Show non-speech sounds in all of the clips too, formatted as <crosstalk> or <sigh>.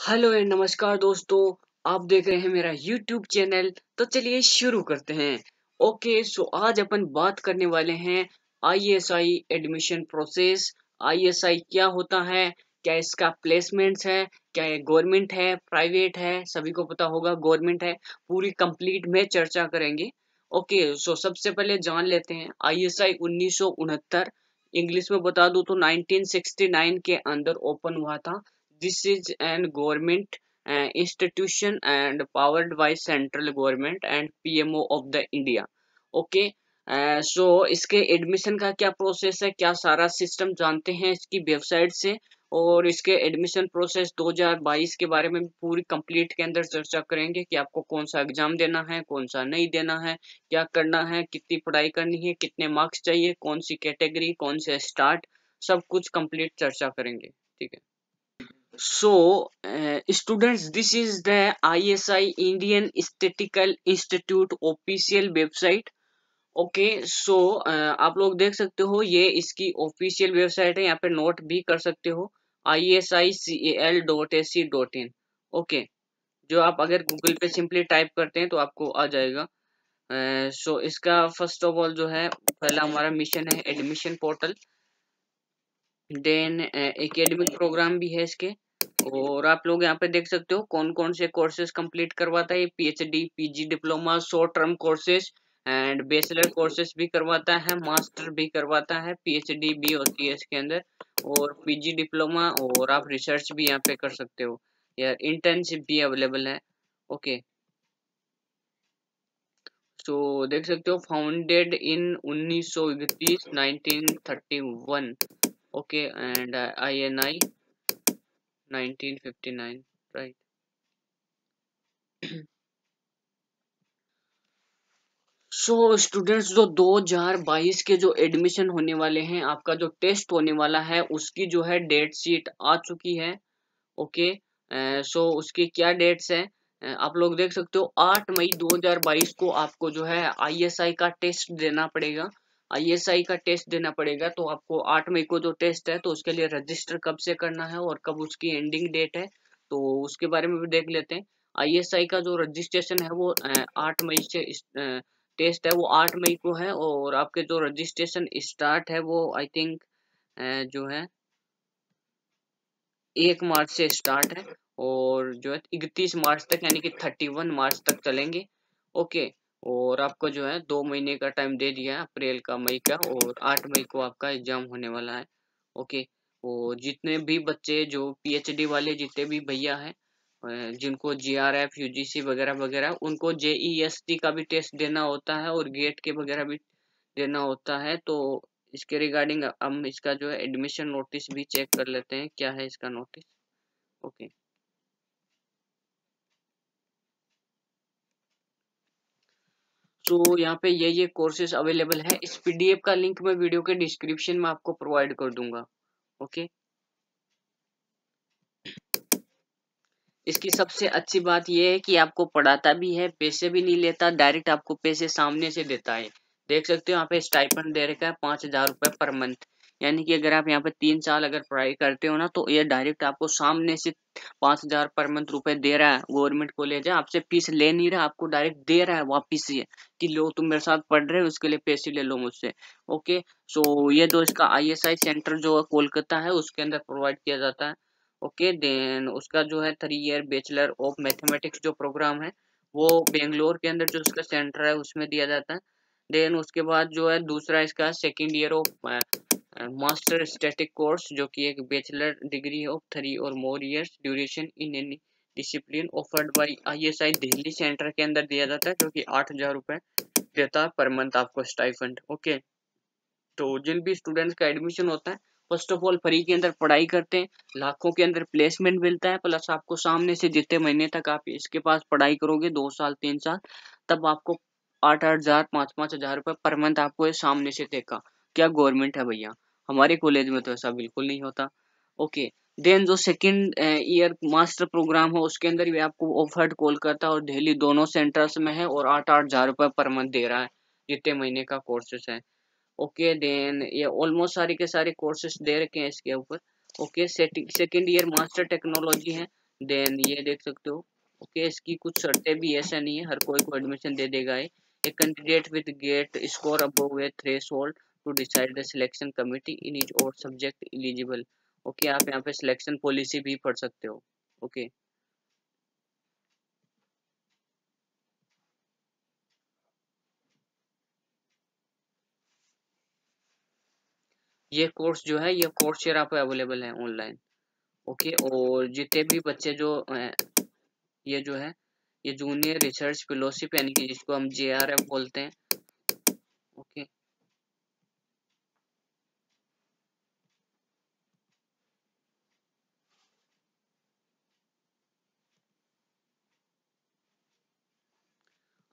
Hello and नमस्कार दोस्तों, आप देख रहे हैं मेरा यूट्यूब चैनल। तो चलिए शुरू करते हैं। ओके सो आज अपन बात करने वाले हैं आईएसआई एडमिशन प्रोसेस आईएसआई क्या होता है? क्या इसका प्लेसमेंट्स है? क्या ये गवर्नमेंट है? प्राइवेट है? सभी को पता होगा गवर्नमेंट है। पूरी कंप्लीट में चर्चा करेंगे। ओके सो सबसे पहले जान लेते हैं आईएसआई उन्नीस इंग्लिश में बता दूँ तो 1969 के अंदर ओपन हुआ था। This is an government uh, institution and powered by central government and PMO of the India. Okay so इसके एडमिशन का क्या प्रोसेस है? क्या सारा सिस्टम जानते हैं इसकी वेबसाइट से? और इसके एडमिशन प्रोसेस 2022 के बारे में पूरी कंप्लीट के अंदर चर्चा करेंगे कि आपको कौन सा एग्ज़ाम देना है कौन सा नहीं देना है क्या करना है कितनी पढ़ाई करनी है कितने मार्क्स चाहिए कौन सी कैटेगरी कौन से स्टार्ट सब कुछ कंप्लीट चर्चा करेंगे ठीक है? So, uh, students, this is the ISI Indian Statistical Institute official website. Okay so आप लोग देख सकते हो ये इसकी ऑफिशियल वेबसाइट है यहाँ पे नोट भी कर सकते हो I S I C L dot A C dot in okay जो आप अगर गूगल पे सिंपली टाइप करते हैं तो आपको आ जाएगा। सो uh, so इसका फ़र्स्ट ऑफ़ ऑल जो है पहला हमारा मिशन है admission portal then academic program भी है इसके। और आप लोग यहाँ पे देख सकते हो कौन कौन से कोर्सेज कंप्लीट करवाता है। PhD PG diploma short term courses and bachelor courses भी करवाता है मास्टर भी करवाता है पीएचडी भी होती है इसके अंदर और पीजी डिप्लोमा और आप रिसर्च भी यहाँ पे कर सकते हो। यार इंटर्नशिप भी अवेलेबल है ओके सो so, देख सकते हो फाउंडेड इन उन्नीस सौ इकतीस nineteen thirty one okay and I N I 1959 right? <clears throat> So students जो 2022 के जो एडमिशन होने वाले हैं, आपका जो टेस्ट होने वाला है, उसकी जो है डेट शीट आ चुकी है ओके सो उसकी क्या डेट्स है? आप लोग देख सकते हो 8 मई 2022 को आपको जो है आईएसआई का टेस्ट देना पड़ेगा। आईएसआई का टेस्ट देना पड़ेगा तो आपको आठ मई को जो टेस्ट है तो उसके लिए रजिस्टर कब से करना है और कब उसकी एंडिंग डेट है तो उसके बारे में भी देख लेते हैं। आईएसआई का जो रजिस्ट्रेशन है वो आठ मई से टेस्ट है वो आठ मई को है और आपके जो रजिस्ट्रेशन स्टार्ट है वो आई थिंक जो है, एक मार्च से स्टार्ट है और जो है इकतीस मार्च तक, यानी कि थर्टी वन मार्च तक चलेंगे। ओके और आपको जो है दो महीने का टाइम दे दिया है, अप्रैल का, मई का और आठ मई को आपका एग्ज़ाम होने वाला है। ओके? और जितने भी बच्चे जो पीएचडी वाले, जितने भी भैया हैं जिनको जीआरएफ यूजीसी वगैरह वगैरह, उनको जेईएसटी का भी टेस्ट देना होता है और गेट के वगैरह भी देना होता है तो इसके रिगार्डिंग हम इसका जो है एडमिशन नोटिस भी चेक कर लेते हैं, क्या है इसका नोटिस ओके? तो यहाँ पे ये ये कोर्सेज अवेलेबल है। इस पीडीएफ का लिंक मैं वीडियो के डिस्क्रिप्शन में आपको प्रोवाइड कर दूँगा ओके इसकी सबसे अच्छी बात यह है कि आपको पढ़ाता भी है, पैसे भी नहीं लेता डायरेक्ट आपको पैसे सामने से देता है। देख सकते हो यहाँ पे स्टाइपन दे रखा है, पाँच हज़ार रुपए पर मंथ यानी कि अगर आप यहाँ पे तीन साल अगर पढ़ाई करते हो ना तो ये डायरेक्ट आपको सामने से पाँच हज़ार पर मंथ रुपए दे रहा है। गवर्नमेंट कॉलेज है आपसे फ़ीस ले नहीं रहा, आपको डायरेक्ट दे रहा है वापिस ये कि लो, तुम मेरे साथ पढ़ रहे हो उसके लिए पैसे ले लो मुझसे। ओके सो ये जो इसका आईएसआई सेंटर जो है कोलकाता है, उसके अंदर प्रोवाइड किया जाता है। ओके देन उसका जो है three year bachelor of mathematics जो प्रोग्राम है, वो बेंगलोर के अंदर जो उसका सेंटर है, उसमें दिया जाता है। देन उसके बाद जो है दूसरा इसका second year of master static course जो कि एक बैचलर डिग्री ऑफ़ थ्री और more years duration in any discipline offered by ISI Delhi centre के अंदर दिया जाता है, जो कि आठ हज़ार रुपए देता है पर मंथ आपको स्टाइफंड ओके तो जिन भी स्टूडेंट्स का एडमिशन होता है फ़र्स्ट ऑफ़ ऑल फ्री के अंदर पढ़ाई करते हैं, लाखों के अंदर प्लेसमेंट मिलता है प्लस आपको सामने से जितने महीने तक आप इसके पास पढ़ाई करोगे, दो साल, तीन साल, तब आपको आठ आठ हज़ार, पाँच पाँच हज़ार रुपए पर मंथ आपको ये सामने से देगा। क्या गवर्नमेंट है भैया? हमारे कॉलेज में तो ऐसा बिल्कुल नहीं होता। ओके देन जो सेकेंड ईयर मास्टर प्रोग्राम है, उसके अंदर भी आपको ऑफर्ड कॉल करता है और दिल्ली दोनों सेंटर्स में है और आठ आठ हज़ार रुपए पर मंथ दे रहा है, जितने महीने का कोर्सेस है। ओके देन ये ऑलमोस्ट सारे के सारे कोर्सेस दे रखे हैं इसके ऊपर। Okay second year master technology है देन ये देख सकते हो। ओके इसकी कुछ शर्तें भी ऐसा नहीं है, हर कोई को एडमिशन दे देगा ये। a candidate with get score above a to decide the selection committee in each or subject eligible. Okay आप यहाँ पे सिलेक्शन पॉलिसी भी पढ़ सकते हो। Okay okay. ये कोर्स जो है, ये कोर्स शेयर आप अवेलेबल है ऑनलाइन ओके और जितने भी बच्चे जो ये जो है, ये जूनियर रिसर्च फेलोशिप यानी कि जिसको हम जे बोलते हैं ओके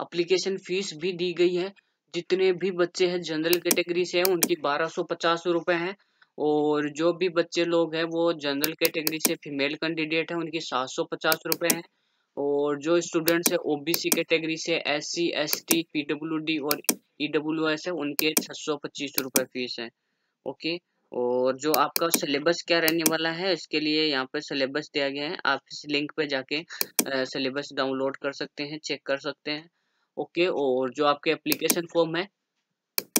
अप्लीकेशन फ़ीस भी दी गई है। जितने भी बच्चे हैं जनरल कैटेगरी से हैं, उनकी बारह सौ पचास रुपए हैं। और जो भी बच्चे लोग हैं, वो जनरल कैटेगरी से फीमेल कैंडिडेट है, उनकी सात सौ पचास रुपए हैं। और जो स्टूडेंट्स है ओबीसी कैटेगरी से S C S T P W D और ई डब्ल्यू एस है, उनके छह सौ पच्चीस रुपए फ़ीस है। ओके और जो आपका सिलेबस क्या रहने वाला है, इसके लिए यहाँ पर सिलेबस दिया गया है। आप इस लिंक पे जाके सिलेबस डाउनलोड कर सकते हैं चेक कर सकते हैं। ओके, और जो आपके एप्लीकेशन फॉर्म है,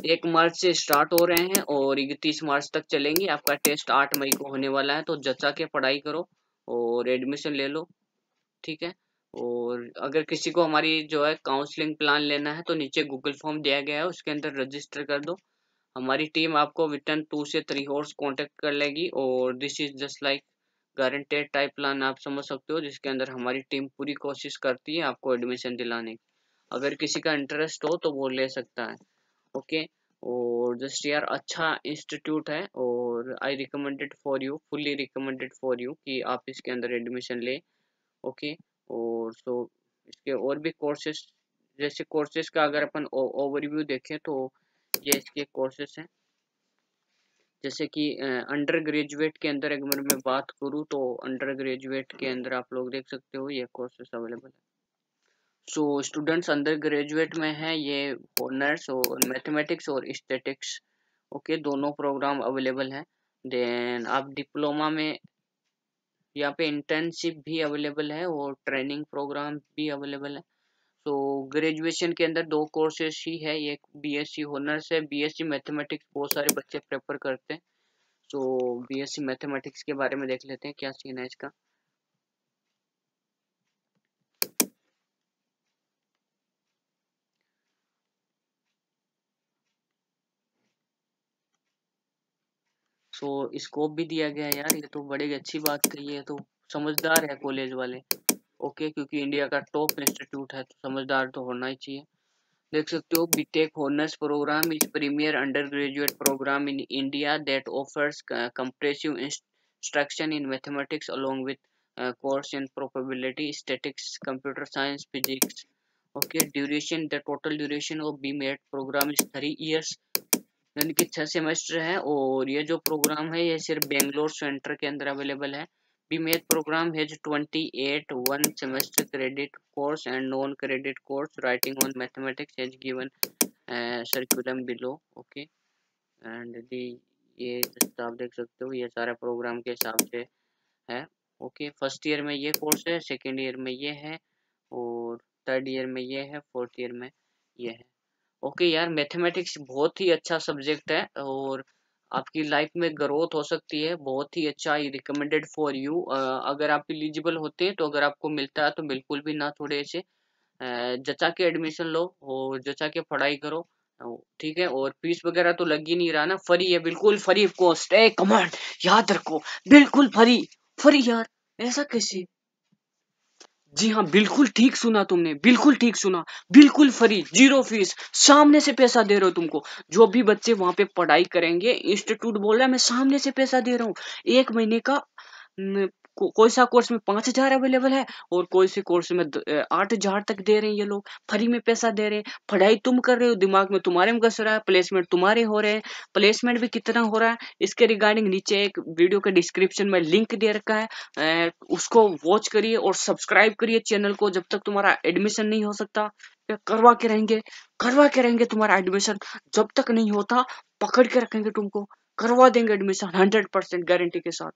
एक मार्च से स्टार्ट हो रहे हैं और इकतीस मार्च तक चलेंगे। आपका टेस्ट आठ मई को होने वाला है तो जचा के पढ़ाई करो और एडमिशन ले लो, ठीक है? और अगर किसी को हमारी जो है काउंसलिंग प्लान लेना है तो नीचे गूगल फॉर्म दिया गया है, उसके अंदर रजिस्टर कर दो। हमारी टीम आपको विटन टू से थ्री हॉर्स कॉन्टेक्ट कर लेगी, और this is just like guaranteed type plan आप समझ सकते हो, जिसके अंदर हमारी टीम पूरी कोशिश करती है आपको एडमिशन दिलाने की। अगर किसी का इंटरेस्ट हो तो वो ले सकता है। ओके और जस्ट यार अच्छा इंस्टीट्यूट है और I recommended for you fully recommended for you कि आप इसके अंदर एडमिशन ले। ओके और सो इसके और भी कोर्सेस जैसे कोर्सेज का अगर अपन ओवरव्यू देखें तो ये इसके कोर्सेज हैं। जैसे कि अंडर ग्रेजुएट के अंदर अगर मैं बात करूँ तो अंडर ग्रेजुएट के अंदर आप लोग देख सकते हो ये कोर्सेस अवेलेबल है। सो स्टूडेंट्स अंडर ग्रेजुएट में है, ये ऑनर्स और मैथमेटिक्स और स्टेटिक्स ओके दोनों प्रोग्राम अवेलेबल हैं। देन आप डिप्लोमा में यहाँ पे इंटर्नशिप भी अवेलेबल है और ट्रेनिंग प्रोग्राम भी अवेलेबल है। तो ग्रेजुएशन के अंदर दो कोर्सेज ही है, एक बीएससी ऑनर्स है बीएससी मैथमेटिक्स बहुत सारे बच्चे प्रेफर करते हैं। तो बीएससी मैथमेटिक्स के बारे में देख लेते हैं, क्या सीन है इसका। सो स्कोप भी दिया गया है यार, ये तो बड़ी अच्छी बात कही है तो समझदार है कॉलेज वाले। ओके क्योंकि इंडिया का टॉप इंस्टीट्यूट है तो समझदार तो होना ही चाहिए। देख सकते हो BTech honours program is premier under graduate program in India that offers comprehensive instruction in mathematics along with course in probability statistics computer science physics okay duration the total duration of B Math program is three यानी कि छह semester है और ये जो program है, ये सिर्फ़ बेंगलोर सेंटर के अंदर अवेलेबल है। B Math program has 28 one semester credit course and non credit course writing on mathematics has given curriculum below okay and the ये आप देख सकते हो, ये सारा प्रोग्राम के हिसाब से है ओके फ़र्स्ट ईयर में ये कोर्स है सेकेंड ईयर में ये है और थर्ड ईयर में ये है फोर्थ ईयर में ये है। ओके यार मैथमेटिक्स बहुत ही अच्छा सब्जेक्ट है और आपकी लाइफ में ग्रोथ हो सकती है, बहुत ही अच्छा ही रिकमेंडेड फॉर यू अगर आप एलिजिबल होते हैं तो अगर आपको मिलता है तो बिल्कुल भी ना थोड़े से जचा के एडमिशन लो और जचा के पढ़ाई करो। ठीक है? और फ़ीस वगैरह तो लग ही नहीं रहा ना फ्री है, बिल्कुल फ्री कॉस्ट ए कमांड याद रखो, बिल्कुल फ्री फ्री यार, ऐसा कैसे? जी हाँ बिल्कुल ठीक सुना तुमने, बिल्कुल ठीक सुना, बिल्कुल फ्री ज़ीरो फ़ीस सामने से पैसा दे रहे हो तुमको। जो भी बच्चे वहाँ पे पढ़ाई करेंगे इंस्टीट्यूट बोल रहा है, मैं सामने से पैसा दे रहा हूँ। एक महीने का को, कोई सा कोर्स में पाँच हज़ार अवेलेबल है और कोई से कोर्स में आठ हज़ार तक दे रहे हैं ये लोग। फ्री में पैसा दे रहे हैं। पढ़ाई तुम कर रहे हो दिमाग में तुम्हारे में घस रहा है प्लेसमेंट तुम्हारे हो रहे हैं। प्लेसमेंट भी कितना हो रहा है इसके रिगार्डिंग नीचे एक वीडियो के डिस्क्रिप्शन में लिंक दे रखा है। उसको वॉच करिए और सब्सक्राइब करिए चैनल को जब तक तुम्हारा एडमिशन नहीं हो सकता। करवा के रहेंगे करवा के रहेंगे तुम्हारा एडमिशन जब तक नहीं होता पकड़ के रखेंगे तुमको। करवा देंगे एडमिशन हंड्रेड परसेंट गारंटी के साथ।